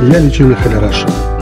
Я лечу Михаил Рашин.